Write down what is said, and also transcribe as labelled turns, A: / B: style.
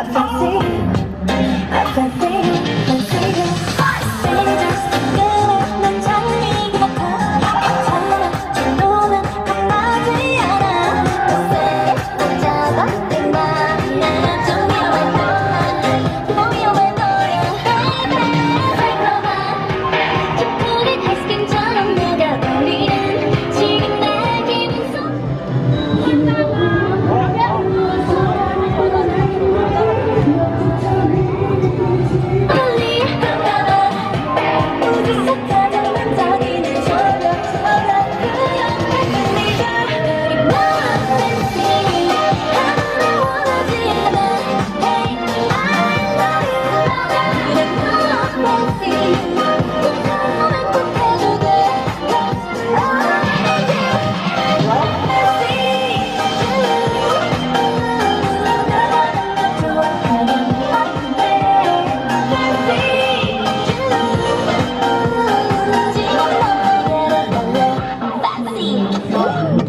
A: I fancy Oh.